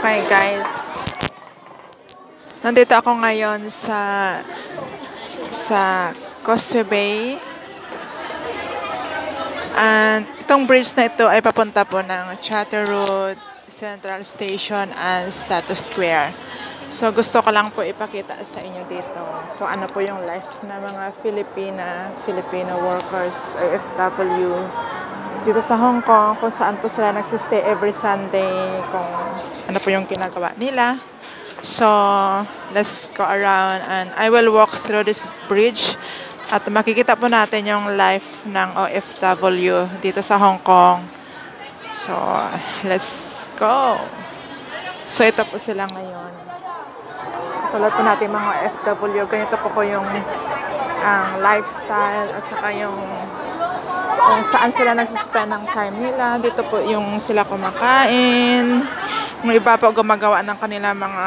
Okay guys. Nandito ako ngayon sa sa Causeway Bay. And itong bridge na ito ay papunta po ng Chatter Road, Central Station, and Status Square. So gusto ko lang po ipakita sa inyo dito kung ano po yung life ng mga Filipina, Filipino workers, OFW dito sa Hong Kong kung saan po sila nagsistay every Sunday kung ano po yung ginagawa nila. So, let's go around and I will walk through this bridge at makikita po natin yung life ng OFW dito sa Hong Kong. So, let's go. So, ito po sila ngayon. Tulad po natin mga OFW, ganito po ko yung ang lifestyle at saka yung kung saan sila nagsispend ng time nila. Dito po yung sila kumakain. Yung iba po gumagawa ng kanila mga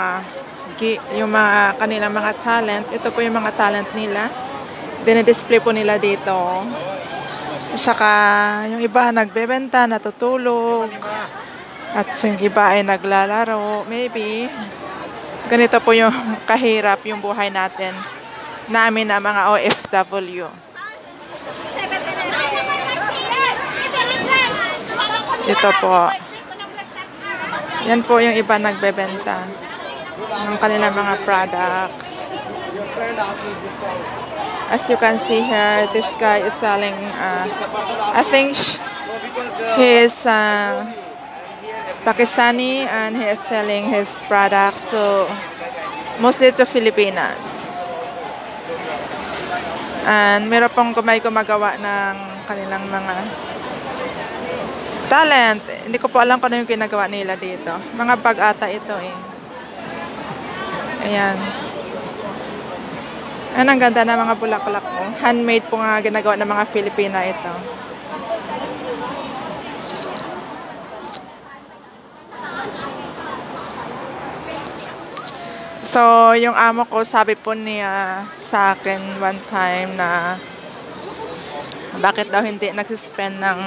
yung mga kanila mga talent. Ito po yung mga talent nila. Dinidisplay po nila dito. Saka yung iba nagbebenta, natutulog. At yung iba ay naglalaro. Maybe. Ganito po yung kahirap yung buhay natin. Namin na mga OFW. Ito po. Yan po yung iba nagbebenta ng kanilang mga products. As you can see here, this guy is selling, uh, I think he is uh, Pakistani and he is selling his products so mostly to Filipinas. And meron pong gumay gumagawa ng kanilang mga talent. Hindi ko po alam kung ano yung ginagawa nila dito. Mga bag ata ito eh. Ayan. Ayan, ang ganda ng mga bulaklak mo. Handmade po nga ginagawa ng mga Filipina ito. So, yung amo ko, sabi po niya sa akin one time na bakit daw hindi nagsispend ng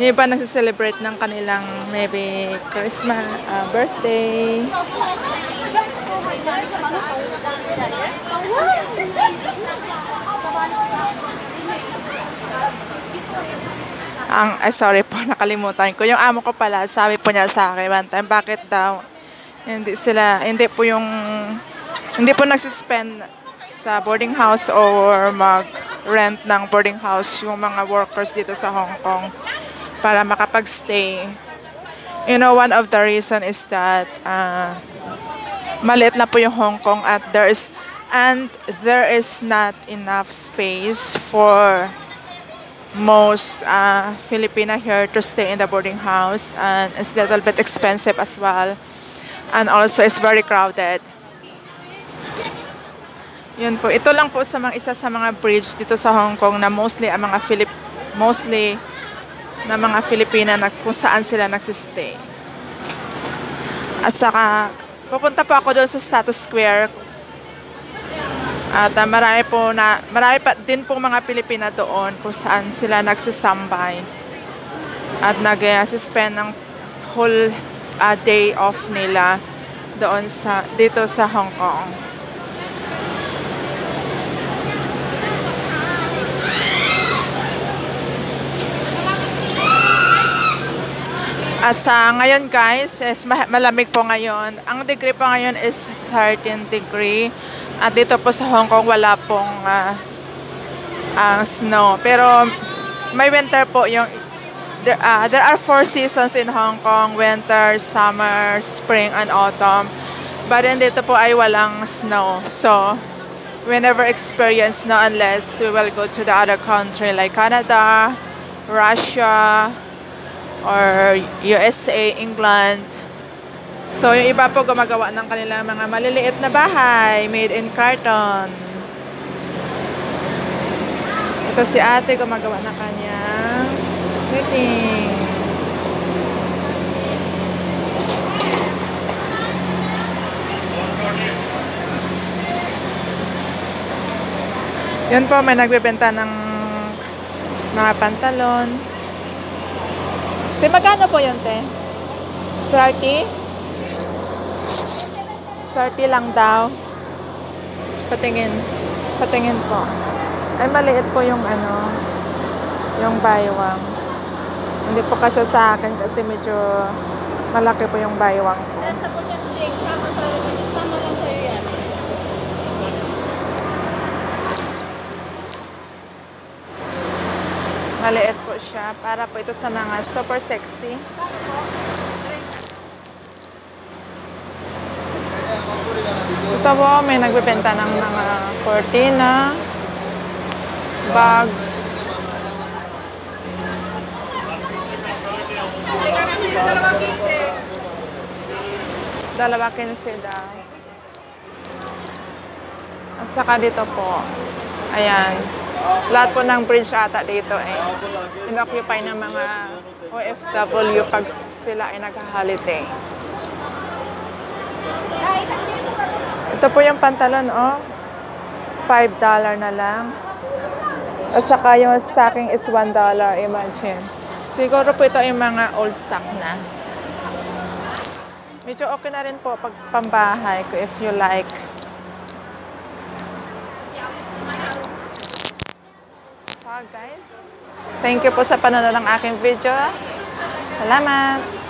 yung iba nagsiselebrate ng kanilang maybe Christmas, uh, birthday. Ang, ay sorry po, nakalimutan ko. Yung amo ko pala, sabi po niya sa akin one time, bakit daw hindi sila, hindi po yung, hindi po nagsispend sa boarding house or mag-rent ng boarding house yung mga workers dito sa Hong Kong para makapag-stay. You know, one of the reason is that uh, maliit na po yung Hong Kong at there is and there is not enough space for most uh, Filipina here to stay in the boarding house and it's a little bit expensive as well and also it's very crowded. Yun po. Ito lang po sa mga isa sa mga bridge dito sa Hong Kong na mostly ang mga Filip mostly na mga Filipina na kung saan sila nagsistay. At saka pupunta po ako doon sa Status Square. At uh, marami po na marami pa din po mga Pilipina doon kung saan sila nagsistambay. At nag-spend ng whole uh, day off nila doon sa dito sa Hong Kong. At sa ngayon guys, is malamig po ngayon. Ang degree po ngayon is 13 degree. At dito po sa Hong Kong wala pong uh, uh, snow. Pero may winter po yung there, uh, there are four seasons in Hong Kong, winter, summer, spring, and autumn. But then dito po ay walang snow. So, we never experience snow unless we will go to the other country like Canada, Russia, or USA, England. So, yung iba po gumagawa ng kanilang mga maliliit na bahay made in carton. Ito si ate gumagawa na kanyang knitting. Yun po, may nagbebenta ng mga pantalon. Te, magkano po yun, te? 30? 30 lang daw. Patingin. Patingin po. Ay, maliit po yung ano, yung baywang. Hindi po kasya sa akin kasi medyo malaki po yung baywang ko. Sa Lake, tama sa tama lang sa'yo yan. Maliit siya. Para po ito sa mga super sexy. Ito po, may nagbebenta ng mga cortina, bags. Dalawa kinsi daw. At saka dito po, ayan, lahat po ng bridge ata dito eh, inoccupy ng mga OFW pag sila ay nag-holiday. Ito po yung pantalon, oh. $5 na lang. At saka yung stocking is $1, imagine. Siguro po ito yung mga old stock na. Medyo okay na rin po pag pambahay ko if you like. So guys, thank you po sa panonood ng aking video. Salamat!